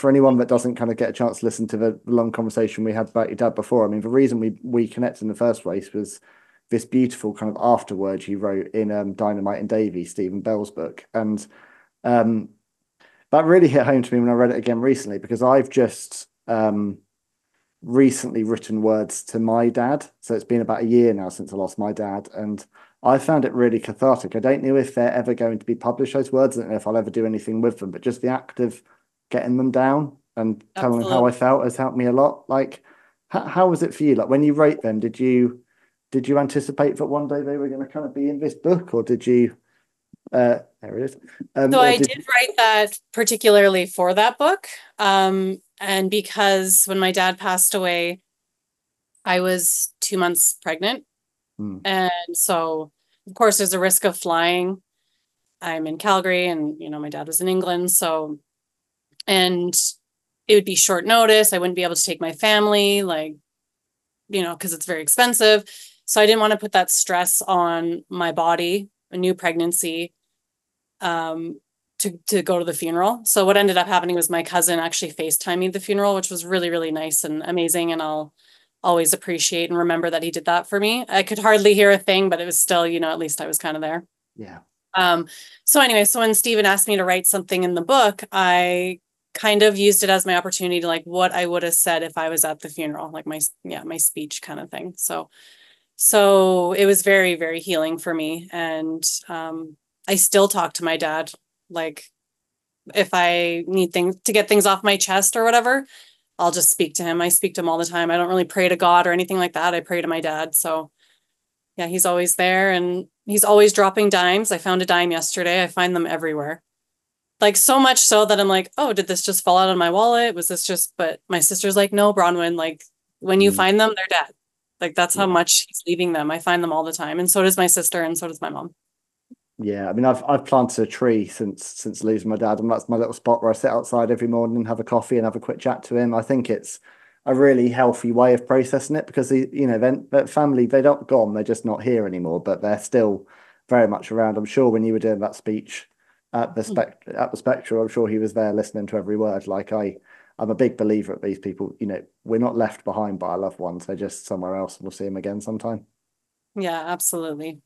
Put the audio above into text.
for anyone that doesn't kind of get a chance to listen to the long conversation we had about your dad before, I mean, the reason we we connected in the first place was this beautiful kind of afterword you wrote in um, Dynamite and Davey, Steven Bell's book, and um, that really hit home to me when I read it again recently because I've just um, recently written words to my dad. So it's been about a year now since I lost my dad, and I found it really cathartic. I don't know if they're ever going to be published, those words. I don't know if I'll ever do anything with them, but just the act of getting them down and telling Absolutely. them how I felt has helped me a lot. Like, how, how was it for you? Like when you wrote them, did you did you anticipate that one day they were going to kind of be in this book, or did you? Uh, there it is. Um, so I did... did write that particularly for that book, um, and because when my dad passed away, I was two months pregnant Mm. And so, of course, there's a risk of flying. I'm in Calgary and, you know, my dad was in England. So, and it would be short notice. I wouldn't be able to take my family, like, you know, because it's very expensive. So I didn't want to put that stress on my body, a new pregnancy, um, to, to go to the funeral. So what ended up happening was my cousin actually FaceTime me the funeral, which was really, really nice and amazing. And I'll always appreciate and remember that he did that for me. I could hardly hear a thing, but it was still, you know, at least I was kind of there. Yeah. Um, so anyway, so when Steven asked me to write something in the book, I kind of used it as my opportunity to like what I would have said if I was at the funeral, like my yeah, my speech kind of thing. So so it was very, very healing for me. And um I still talk to my dad like if I need things to get things off my chest or whatever. I'll just speak to him. I speak to him all the time. I don't really pray to God or anything like that. I pray to my dad. So yeah, he's always there and he's always dropping dimes. I found a dime yesterday. I find them everywhere. Like so much so that I'm like, oh, did this just fall out of my wallet? Was this just but my sister's like, no, Bronwyne, like when you mm. find them, they're dead. Like that's how much he's leaving them. I find them all the time. And so does my sister and so does my mom. Yeah, I mean, I've I've planted a tree since since losing my dad, and that's my little spot where I sit outside every morning and have a coffee and have a quick chat to him. I think it's a really healthy way of processing it because he, you know, then that family they're not gone, they're just not here anymore, but they're still very much around. I'm sure when you were doing that speech at the hmm. spec at the spectrum, I'm sure he was there listening to every word. Like I, I'm a big believer of these people. You know, we're not left behind by our loved ones; they're just somewhere else. We'll see them again sometime. Yeah, absolutely.